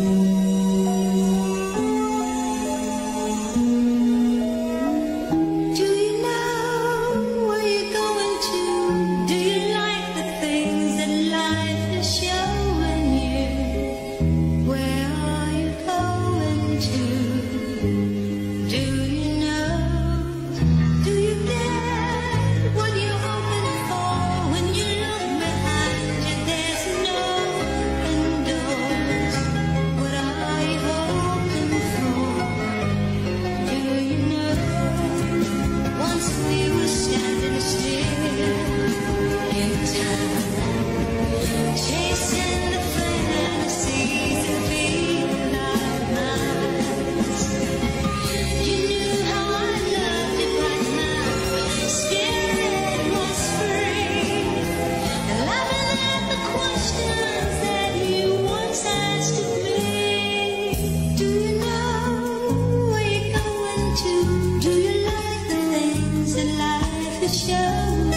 Música Do you like the things that life has shown?